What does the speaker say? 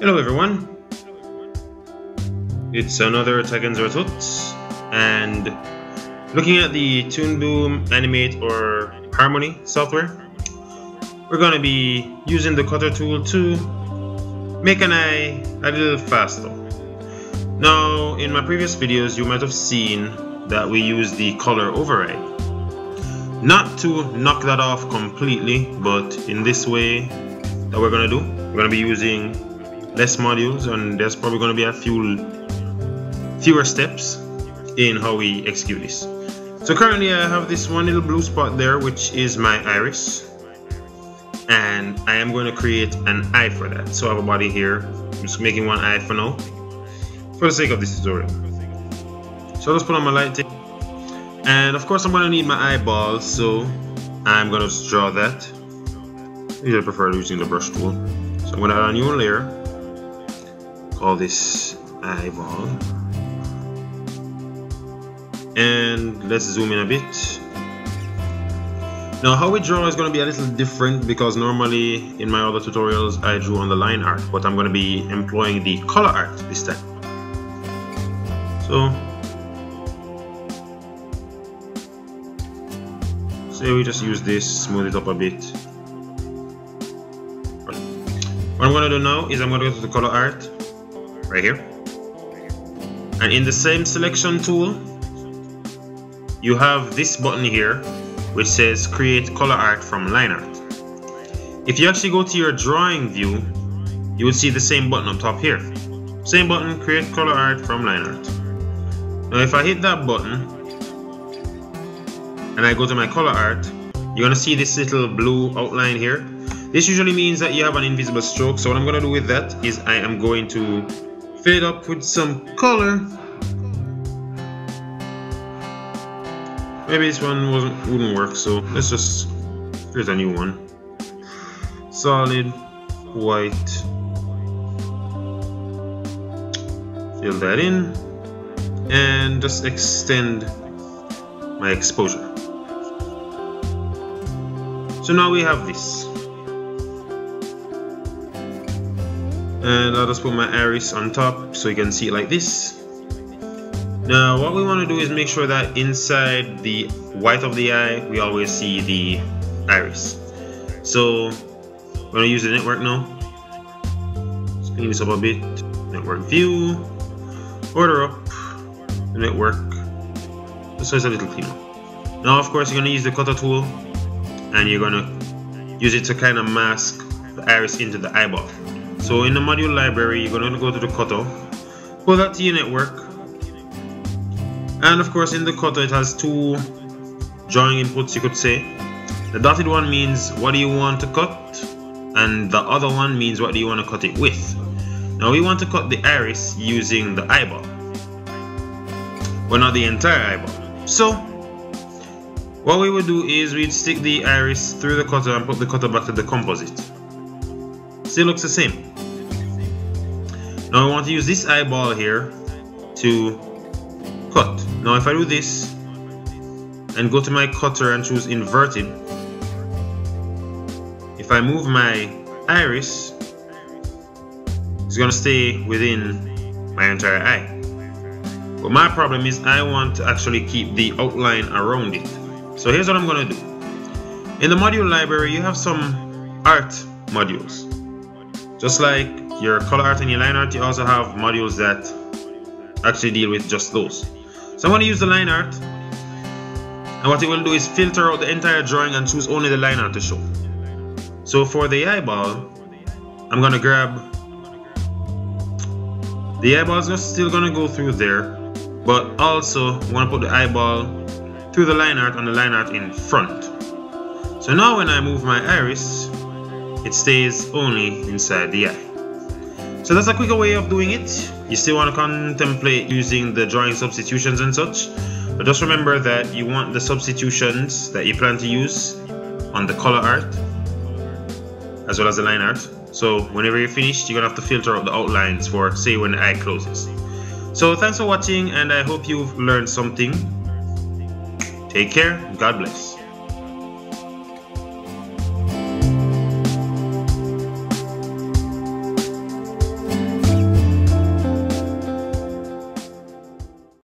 Hello everyone, it's another Zero Tuts, and looking at the Toon Boom Animate or Harmony software, we're going to be using the cutter tool to make an eye a little faster. Now, in my previous videos, you might have seen that we use the color override. Not to knock that off completely, but in this way that we're going to do, we're going to be using less modules and there's probably going to be a few fewer steps in how we execute this. So currently I have this one little blue spot there which is my iris. And I am going to create an eye for that. So I have a body here I'm just making one eye for now for the sake of this tutorial. So let's put on my light and of course I'm going to need my eyeball so I'm going to draw that. I prefer using the brush tool. So I'm going to add a new layer call this eyeball. And let's zoom in a bit. Now how we draw is going to be a little different because normally in my other tutorials I drew on the line art but I'm going to be employing the color art this time. So say we just use this smooth it up a bit. What I'm going to do now is I'm going to go to the color art right here. And in the same selection tool you have this button here which says create color art from line art. If you actually go to your drawing view you will see the same button up top here. Same button create color art from line art. Now if I hit that button and I go to my color art you're gonna see this little blue outline here. This usually means that you have an invisible stroke so what I'm gonna do with that is I am going to it up with some color. Maybe this one wasn't wouldn't work so let's just create a new one. Solid white. Fill that in. And just extend my exposure. So now we have this and I'll just put my iris on top so you can see it like this. Now what we want to do is make sure that inside the white of the eye we always see the iris so we're going to use the network now? Clean this up a bit. Network view. Order up. The network. So it's a little cleaner. Now of course you're going to use the cutter tool and you're going to use it to kind of mask the iris into the eyeball so in the module library, you're going to go to the cutter, pull that to your network, and of course in the cutter it has two drawing inputs you could say. The dotted one means what do you want to cut, and the other one means what do you want to cut it with. Now we want to cut the iris using the eyeball, well not the entire eyeball. So what we would do is we'd stick the iris through the cutter and put the cutter back to the composite. Still looks the same. Now I want to use this eyeball here to cut. Now if I do this and go to my cutter and choose inverted, if I move my iris, it's going to stay within my entire eye. But my problem is I want to actually keep the outline around it. So here's what I'm going to do. In the module library, you have some art modules. Just like your color art and your line art, you also have modules that actually deal with just those. So I'm going to use the line art. And what it will do is filter out the entire drawing and choose only the line art to show. So for the eyeball, I'm going to grab the eyeball is still going to go through there, but also I want to put the eyeball through the line art and the line art in front. So now when I move my iris, it stays only inside the eye. So that's a quicker way of doing it. You still want to contemplate using the drawing substitutions and such, but just remember that you want the substitutions that you plan to use on the color art as well as the line art. So whenever you're finished, you're gonna have to filter out the outlines for say when the eye closes. So thanks for watching and I hope you've learned something. Take care, God bless.